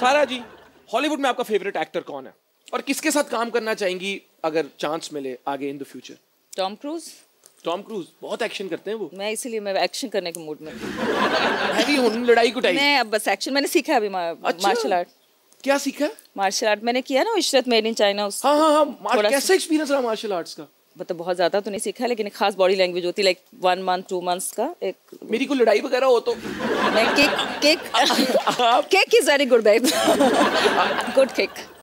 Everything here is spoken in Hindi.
सारा जी हॉलीवुड में आपका फेवरेट एक्टर कौन है? और किसके साथ काम करना चाहेंगी अगर चांस मिले आगे in the future Tom Cruise Tom Cruise बहुत एक्शन करते हैं वो। मैं इसीलिए मैं एक्शन करने के मूड में हैवी हुन लड़ाई कुटाई? मैं अब बस एक्शन मैंने सीखा अभी अच्छा। मार्शल आर्ट क्या सीखा? मार्शल आर्ट मैंने किया ना इशरत मेड इन चाइना उस हाँ हाँ हाँ कैसा एक्सपीरियंस रहा मार्शल आर्ट्स का? मतलब बहुत ज़्यादा तो नहीं सीखा लेकिन एक खास बॉडी लैंग्वेज होती like one month two months का एक मेरी को लड़ाई वगैरह हो तो। Cake cake cake is very good babe good cake